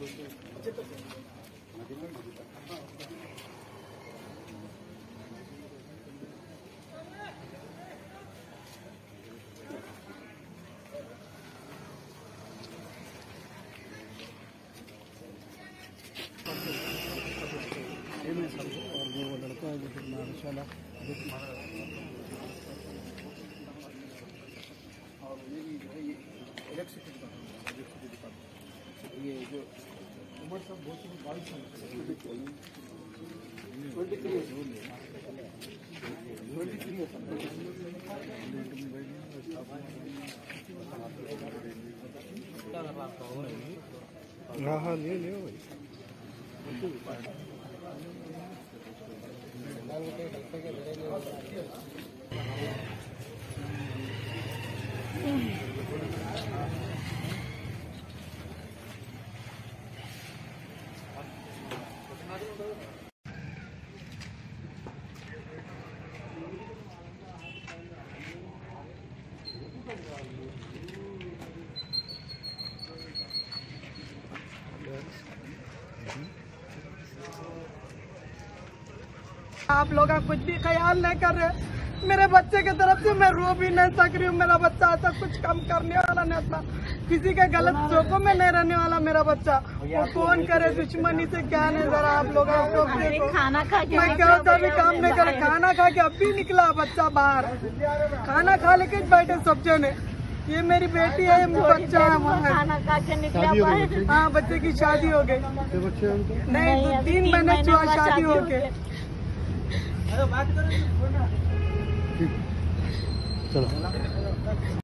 और वो लड़का है जो माशाला और ये भी जो है ये इलेक्ट्रिसिटी डिपार्टमेंट इलेक्ट्रिसिटी डिपार्टमेंट ये जो उम्र सब बहुत ही बाईस हाँ हाँ ले ले भाई। आप लोग कुछ भी ख्याल नहीं कर रहे मेरे बच्चे की तरफ़ से मैं रो भी नहीं सक रही हूँ। मेरा बच्चा ऐसा कुछ कम करने वाला नहीं था। किसी के गलत चौकों में नहीं रहने वाला मेरा बच्चा। वो कौन करे दुश्मनी से क्या नहीं? जरा आप लोग देखो खाना खा के मैं क्या होता भी काम नहीं करे खाना खा के अब भी निकला बच्चा बाहर। खाना खा लेके बैठे सब जने ये मेरी बेटी है बच्चा है वहाँ खाना खा के निकला बाहर। हाँ बच्चे की शादी हो गई। उनके? नहीं तो अभी तीन महीने शादी हो गई। चलो